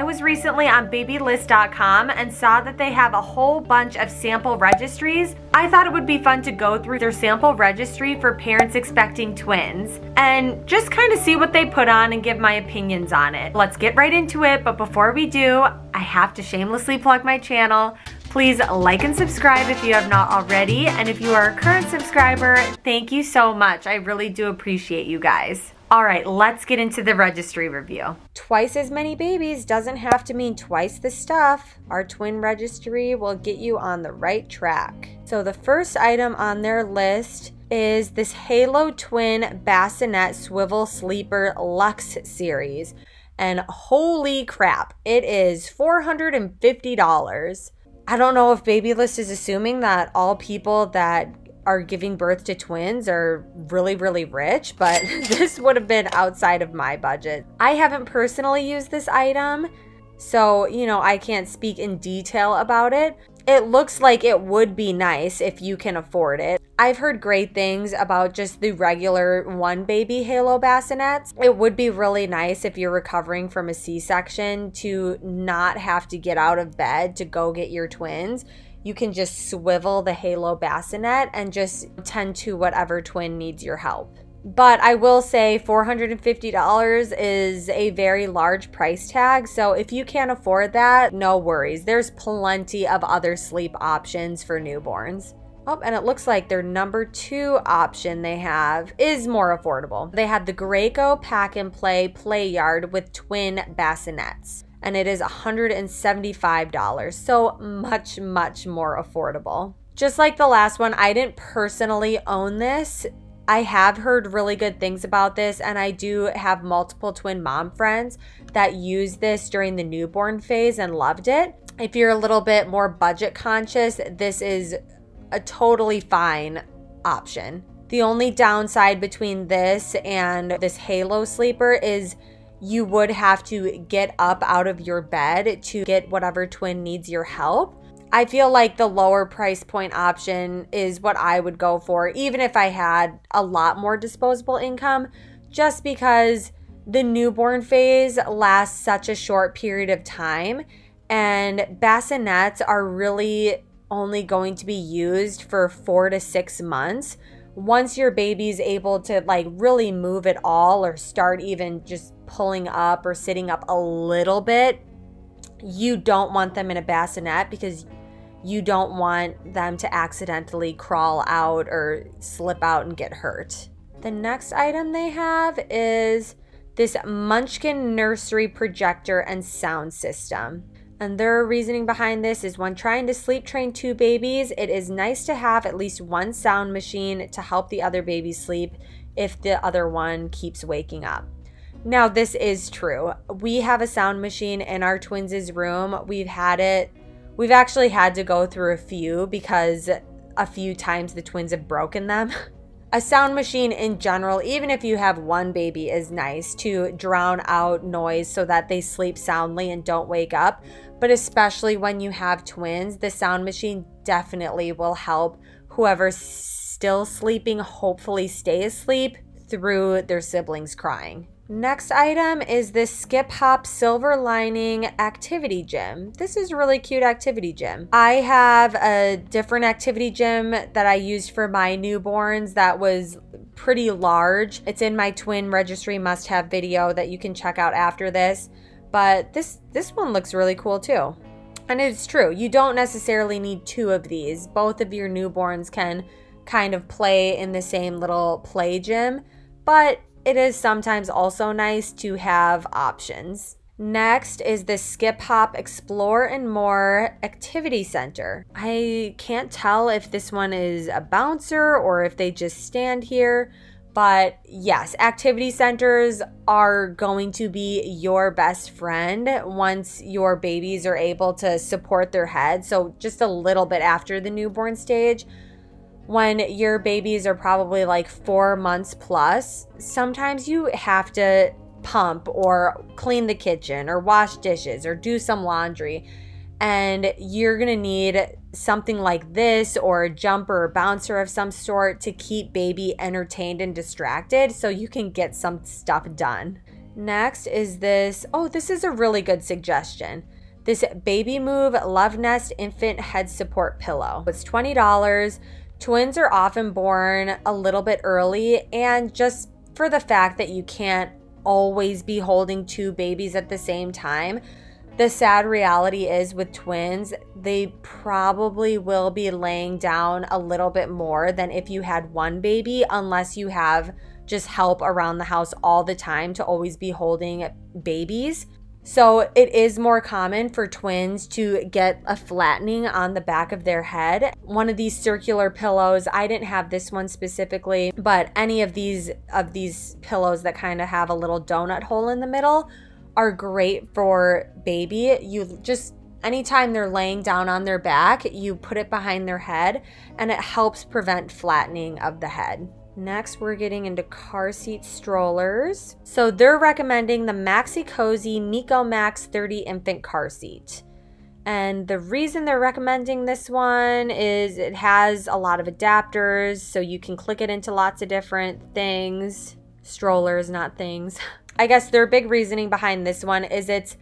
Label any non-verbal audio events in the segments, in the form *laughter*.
I was recently on babylist.com and saw that they have a whole bunch of sample registries. I thought it would be fun to go through their sample registry for parents expecting twins and just kind of see what they put on and give my opinions on it. Let's get right into it, but before we do, I have to shamelessly plug my channel. Please like and subscribe if you have not already. And if you are a current subscriber, thank you so much. I really do appreciate you guys. All right, let's get into the registry review. Twice as many babies doesn't have to mean twice the stuff. Our twin registry will get you on the right track. So the first item on their list is this Halo Twin Bassinet Swivel Sleeper Lux series. And holy crap, it is $450. I don't know if Babylist is assuming that all people that are giving birth to twins are really, really rich, but *laughs* this would have been outside of my budget. I haven't personally used this item, so, you know, I can't speak in detail about it. It looks like it would be nice if you can afford it. I've heard great things about just the regular one baby halo bassinets. It would be really nice if you're recovering from a C section to not have to get out of bed to go get your twins you can just swivel the halo bassinet and just tend to whatever twin needs your help. But I will say $450 is a very large price tag. So if you can't afford that, no worries. There's plenty of other sleep options for newborns. Oh, and it looks like their number two option they have is more affordable. They have the Graco Pack and Play Play Yard with twin bassinets and it is $175. So much, much more affordable. Just like the last one, I didn't personally own this. I have heard really good things about this, and I do have multiple twin mom friends that used this during the newborn phase and loved it. If you're a little bit more budget conscious, this is a totally fine option. The only downside between this and this Halo sleeper is you would have to get up out of your bed to get whatever twin needs your help. I feel like the lower price point option is what I would go for, even if I had a lot more disposable income, just because the newborn phase lasts such a short period of time. And bassinets are really only going to be used for four to six months once your baby's able to like really move at all or start even just pulling up or sitting up a little bit, you don't want them in a bassinet because you don't want them to accidentally crawl out or slip out and get hurt. The next item they have is this Munchkin nursery projector and sound system. And their reasoning behind this is when trying to sleep train two babies, it is nice to have at least one sound machine to help the other baby sleep if the other one keeps waking up. Now, this is true. We have a sound machine in our twins' room. We've had it, we've actually had to go through a few because a few times the twins have broken them. *laughs* a sound machine in general, even if you have one baby, is nice to drown out noise so that they sleep soundly and don't wake up. But especially when you have twins, the sound machine definitely will help whoever's still sleeping hopefully stay asleep through their siblings crying. Next item is this Skip Hop Silver Lining Activity Gym. This is a really cute activity gym. I have a different activity gym that I used for my newborns that was pretty large. It's in my twin registry must have video that you can check out after this. But this, this one looks really cool too. And it's true, you don't necessarily need two of these. Both of your newborns can kind of play in the same little play gym. But it is sometimes also nice to have options. Next is the Skip Hop Explore and More Activity Center. I can't tell if this one is a bouncer or if they just stand here, but yes, activity centers are going to be your best friend once your babies are able to support their head. So, just a little bit after the newborn stage when your babies are probably like four months plus, sometimes you have to pump or clean the kitchen or wash dishes or do some laundry. And you're going to need something like this or a jumper or bouncer of some sort to keep baby entertained and distracted so you can get some stuff done. Next is this, oh, this is a really good suggestion. This Babymoov Love Nest Infant Head Support Pillow. It's $20. Twins are often born a little bit early, and just for the fact that you can't always be holding two babies at the same time, the sad reality is with twins, they probably will be laying down a little bit more than if you had one baby, unless you have just help around the house all the time to always be holding babies. So it is more common for twins to get a flattening on the back of their head. One of these circular pillows, I didn't have this one specifically, but any of these of these pillows that kind of have a little donut hole in the middle are great for baby. You just anytime they're laying down on their back, you put it behind their head and it helps prevent flattening of the head. Next, we're getting into car seat strollers. So they're recommending the Maxi Cosi Mico Max 30 infant car seat. And the reason they're recommending this one is it has a lot of adapters, so you can click it into lots of different things. Strollers, not things. *laughs* I guess their big reasoning behind this one is it's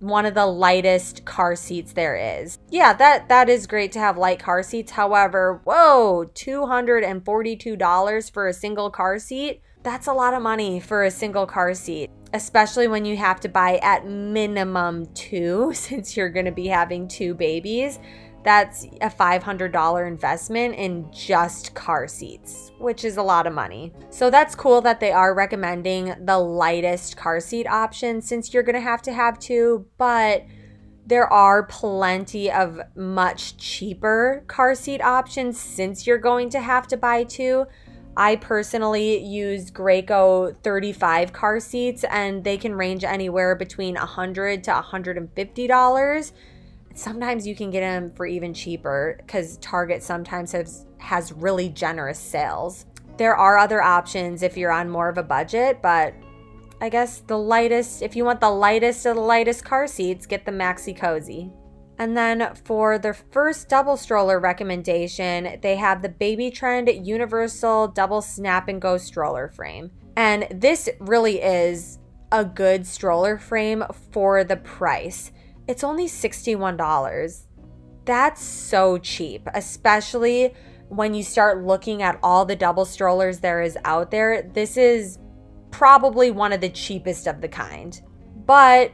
one of the lightest car seats there is. Yeah, that that is great to have light car seats. However, whoa, $242 for a single car seat? That's a lot of money for a single car seat, especially when you have to buy at minimum 2 *laughs* since you're going to be having two babies that's a $500 investment in just car seats, which is a lot of money. So that's cool that they are recommending the lightest car seat option since you're to have to have two, but there are plenty of much cheaper car seat options since you're going to have to buy two. I personally use Graco 35 car seats and they can range anywhere between 100 to $150 sometimes you can get them for even cheaper because Target sometimes has, has really generous sales. There are other options if you're on more of a budget, but I guess the lightest, if you want the lightest of the lightest car seats, get the Maxi Cosi. And then for the first double stroller recommendation, they have the Baby Trend Universal Double Snap and Go stroller frame. And this really is a good stroller frame for the price it's only $61. That's so cheap, especially when you start looking at all the double strollers there is out there. This is probably one of the cheapest of the kind. But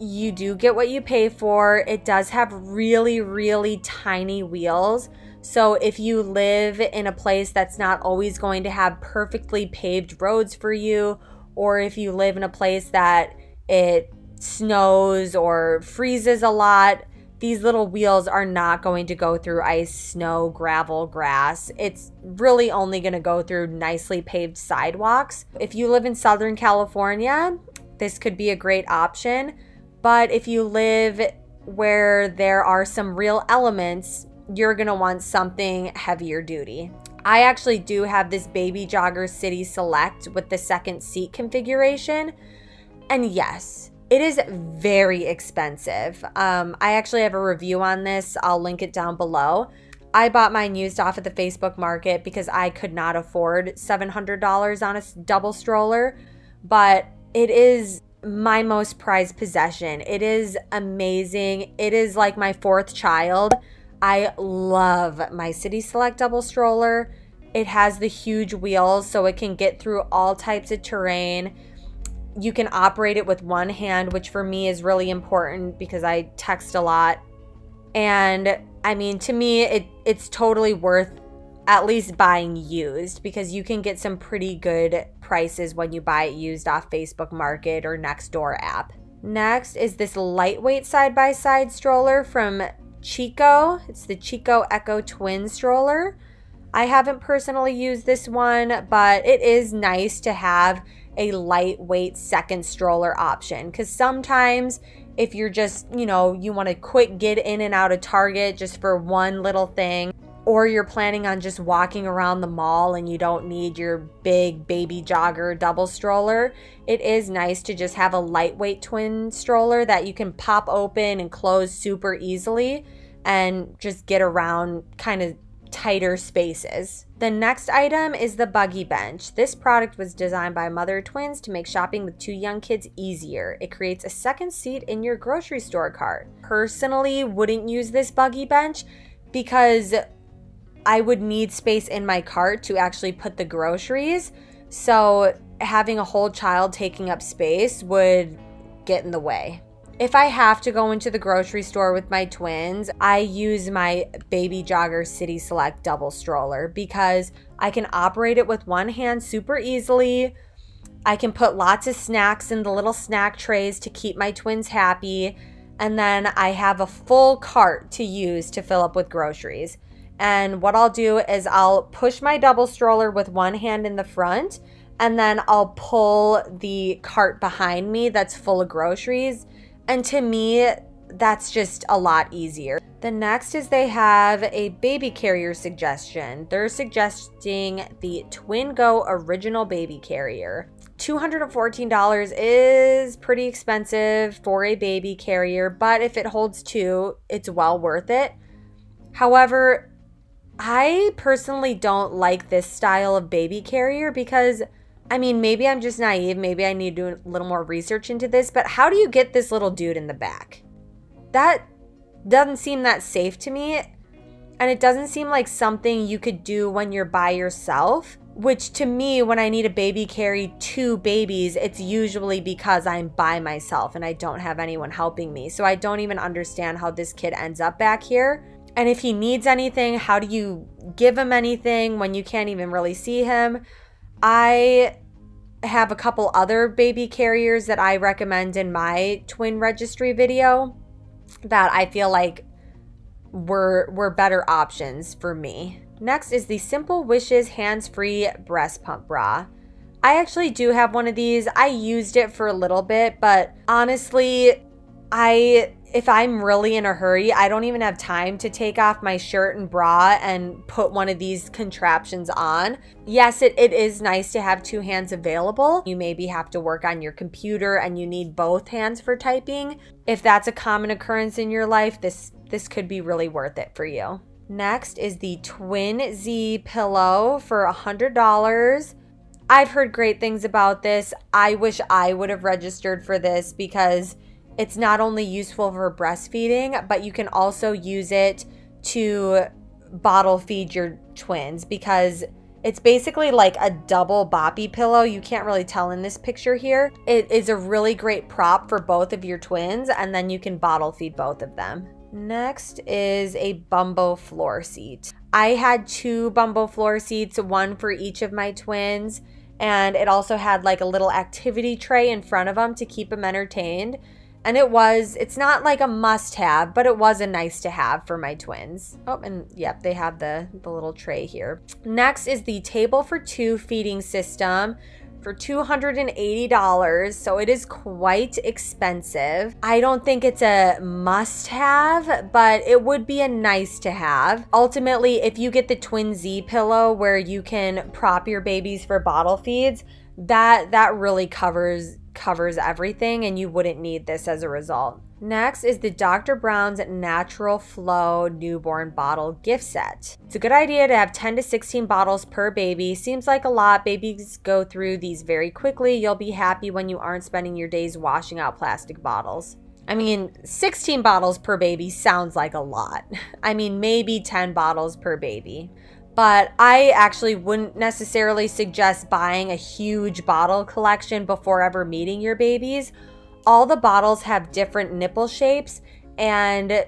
you do get what you pay for. It does have really, really tiny wheels. So if you live in a place that's not always going to have perfectly paved roads for you, or if you live in a place that it snows or freezes a lot, these little wheels are not going to go through ice, snow, gravel, grass. It's really only going to go through nicely paved sidewalks. If you live in Southern California, this could be a great option. But if you live where there are some real elements, you're going to want something heavier duty. I actually do have this Baby Jogger City Select with the second seat configuration. And yes, it is very expensive. Um, I actually have a review on this. I'll link it down below. I bought mine used off at the Facebook market because I could not afford $700 on a double stroller, but it is my most prized possession. It is amazing. It is like my fourth child. I love my City Select double stroller. It has the huge wheels so it can get through all types of terrain you can operate it with one hand, which for me is really important because I text a lot. And I mean, to me, it it's totally worth at least buying used because you can get some pretty good prices when you buy it used off Facebook Market or Nextdoor app. Next is this lightweight side by side stroller from Chicco. It's the Chicco Echo Twin stroller. I haven't personally used this one, but it is nice to have a lightweight second stroller option because sometimes if you're just, you know, you want to quick get in and out of Target just for one little thing, or you're planning on just walking around the mall and you don't need your big baby jogger double stroller, it is nice to just have a lightweight twin stroller that you can pop open and close super easily and just get around kind of tighter spaces. The next item is the Buggy Bench. This product was designed by mother twins to make shopping with two young kids easier. It creates a second seat in your grocery store cart. Personally, wouldn't use this Buggy Bench because I would need space in my cart to actually put the groceries. So having a whole child taking up space would get in the way. If I have to go into the grocery store with my twins, I use my Baby Jogger City Select double stroller because I can operate it with one hand super easily. I can put lots of snacks in the little snack trays to keep my twins happy. And then I have a full cart to use to fill up with groceries. And what I'll do is I'll push my double stroller with one hand in the front and then I'll pull the cart behind me that's full of groceries and to me, that's just a lot easier. The next is they have a baby carrier suggestion. They're suggesting the Twingo original baby carrier. $214 is pretty expensive for a baby carrier, but if it holds two, it's well worth it. However, I personally don't like this style of baby carrier because I mean, maybe I'm just naive. Maybe I need to do a little more research into this, but how do you get this little dude in the back? That doesn't seem that safe to me. And it doesn't seem like something you could do when you're by yourself, which to me, when I need a baby carry two babies, it's usually because I'm by myself and I don't have anyone helping me. So I don't even understand how this kid ends up back here. And if he needs anything, how do you give him anything when you can't even really see him? I have a couple other baby carriers that I recommend in my twin registry video that I feel like were were better options for me. Next is the Simple Wishes hands-free breast pump bra. I actually do have one of these. I used it for a little bit, but honestly, I if I'm really in a hurry, I don't even have time to take off my shirt and bra and put one of these contraptions on. Yes, it, it is nice to have two hands available. You maybe have to work on your computer and you need both hands for typing. If that's a common occurrence in your life, this, this could be really worth it for you. Next is the Twin Z pillow for $100. I've heard great things about this. I wish I would have registered for this because it's not only useful for breastfeeding, but you can also use it to bottle feed your twins because it's basically like a double boppy pillow. You can't really tell in this picture here. It is a really great prop for both of your twins, and then you can bottle feed both of them. Next is a Bumbo floor seat. I had two Bumbo floor seats, one for each of my twins, and it also had like a little activity tray in front of them to keep them entertained. And it was, it's not like a must have, but it was a nice to have for my twins. Oh, and yep, they have the, the little tray here. Next is the table for two feeding system for $280. So it is quite expensive. I don't think it's a must have, but it would be a nice to have. Ultimately, if you get the Twin Z pillow where you can prop your babies for bottle feeds, that that really covers covers everything and you wouldn't need this as a result. Next is the Dr. Brown's Natural Flow Newborn Bottle Gift Set. It's a good idea to have 10 to 16 bottles per baby. Seems like a lot. Babies go through these very quickly. You'll be happy when you aren't spending your days washing out plastic bottles. I mean, 16 bottles per baby sounds like a lot. *laughs* I mean, maybe 10 bottles per baby but I actually wouldn't necessarily suggest buying a huge bottle collection before ever meeting your babies. All the bottles have different nipple shapes, and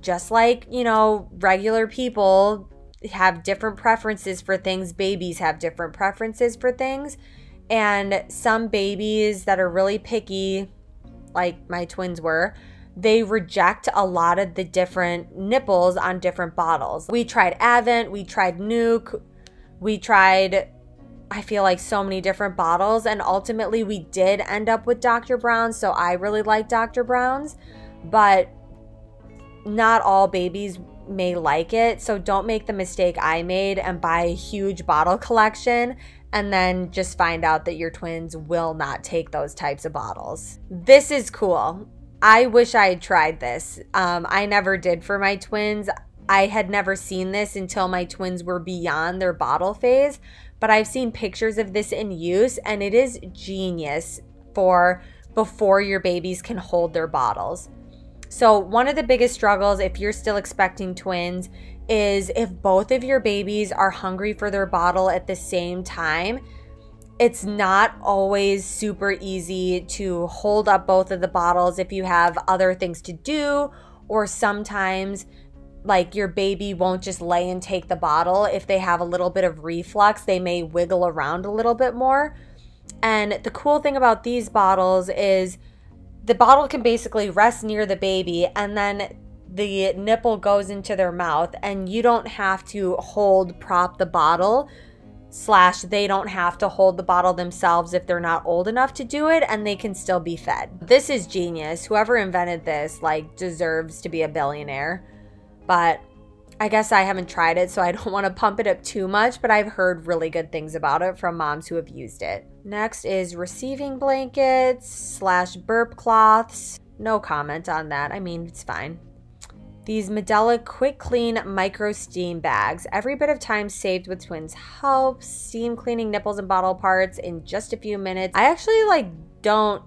just like, you know, regular people have different preferences for things, babies have different preferences for things. And some babies that are really picky, like my twins were, they reject a lot of the different nipples on different bottles. We tried Avent, we tried NUK, we tried I feel like so many different bottles and ultimately we did end up with Dr. Brown's, so I really like Dr. Brown's, but not all babies may like it. So don't make the mistake I made and buy a huge bottle collection and then just find out that your twins will not take those types of bottles. This is cool. I wish I had tried this. Um, I never did for my twins. I had never seen this until my twins were beyond their bottle phase, but I've seen pictures of this in use and it is genius for before your babies can hold their bottles. So, one of the biggest struggles if you're still expecting twins is if both of your babies are hungry for their bottle at the same time. It's not always super easy to hold up both of the bottles if you have other things to do, or sometimes like your baby won't just lay and take the bottle. If they have a little bit of reflux, they may wiggle around a little bit more. And the cool thing about these bottles is the bottle can basically rest near the baby and then the nipple goes into their mouth and you don't have to hold prop the bottle slash they don't have to hold the bottle themselves if they're not old enough to do it and they can still be fed this is genius whoever invented this like deserves to be a billionaire but I guess I haven't tried it, so I *laughs* don't want to pump it up too much, but I've heard really good things about it from moms who have used it. Next is receiving blankets slash burp cloths. No comment on that. I mean, it's fine. These Medela Quick Clean Micro Steam Bags. Every bit of time saved with twins helps. Steam cleaning nipples and bottle parts in just a few minutes. I actually like don't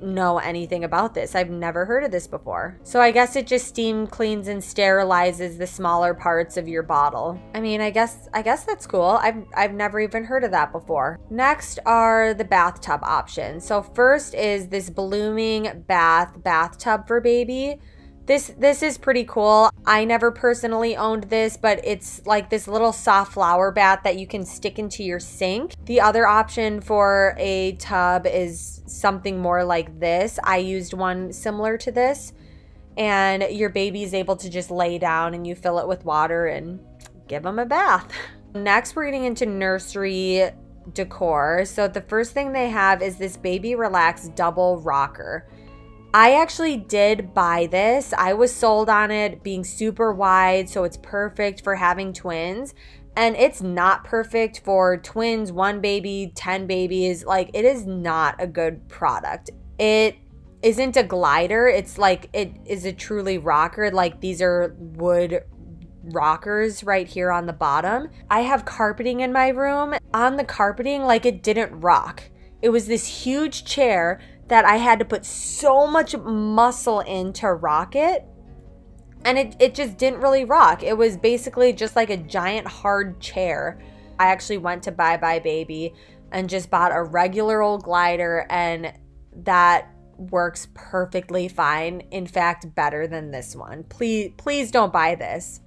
know anything about this. I've never heard of this before. So I guess it just steam cleans and sterilizes the smaller parts of your bottle. I mean, I guess I guess that's cool. I've I've never even heard of that before. Next are the bathtub options. So first is this blooming bath bathtub for baby. This this is pretty cool. I never personally owned this, but it's like this little soft flower bath that you can stick into your sink. The other option for a tub is something more like this. I used one similar to this and your baby is able to just lay down and you fill it with water and give them a bath. *laughs* Next, we're getting into nursery decor. So the first thing they have is this baby relax double rocker. I actually did buy this. I was sold on it being super wide, so it's perfect for having twins. And it's not perfect for twins, one baby, 10 babies. Like, it is not a good product. It isn't a glider. It's like, it is a truly rocker. Like, these are wood rockers right here on the bottom. I have carpeting in my room. On the carpeting, like, it didn't rock. It was this huge chair that I had to put so much muscle in to rock it. And it, it just didn't really rock. It was basically just like a giant hard chair. I actually went to Buy Buy Baby and just bought a regular old glider, and that works perfectly fine. In fact, better than this one. Please, please don't buy this.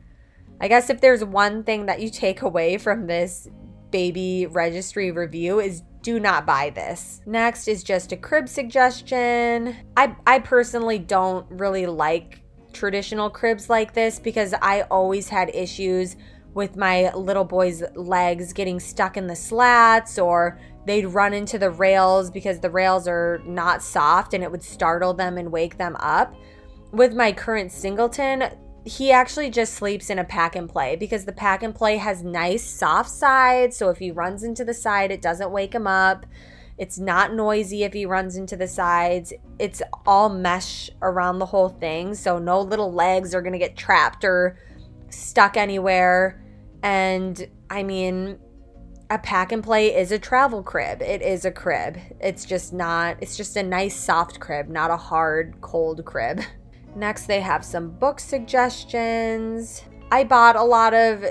I guess if there's one thing that you take away from this baby registry review is do not buy this. Next is just a crib suggestion. I, I personally don't really like traditional cribs like this because I always had issues with my little boy's legs getting stuck in the slats or they'd run into the rails because the rails are not soft and it would startle them and wake them up. With my current singleton, he actually just sleeps in a pack and play because the pack and play has nice soft sides. So if he runs into the side, it doesn't wake him up. It's not noisy if he runs into the sides. It's all mesh around the whole thing. So no little legs are going to get trapped or stuck anywhere. And I mean, a pack and play is a travel crib. It is a crib. It's just not, it's just a nice soft crib, not a hard, cold crib. *laughs* Next, they have some book suggestions. I bought a lot of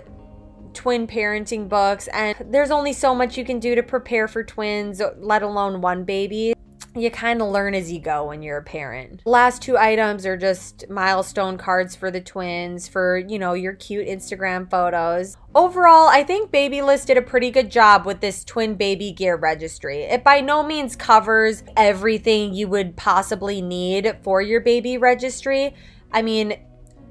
twin parenting books, and there's only so much you can do to prepare for twins, let alone one baby you kind of learn as you go when you're a parent. Last two items are just milestone cards for the twins for, you know, your cute Instagram photos. Overall, I think Babylist did a pretty good job with this twin baby gear registry. It by no means covers everything you would possibly need for your baby registry. I mean,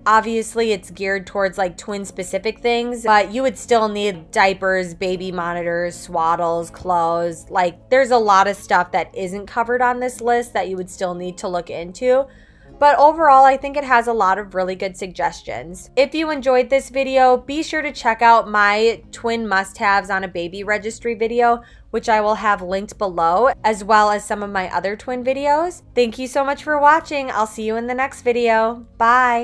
Obviously, it's geared towards like twin specific things, but you would still need diapers, baby monitors, swaddles, clothes. Like, there's a lot of stuff that isn't covered on this list that you would still need to look into. But overall, I think it has a lot of really good suggestions. If you enjoyed this video, be sure to check out my twin must-haves on a baby registry video, which I will have linked below, as well as some of my other twin videos. Thank you so much for watching. I'll see you in the next video. Bye!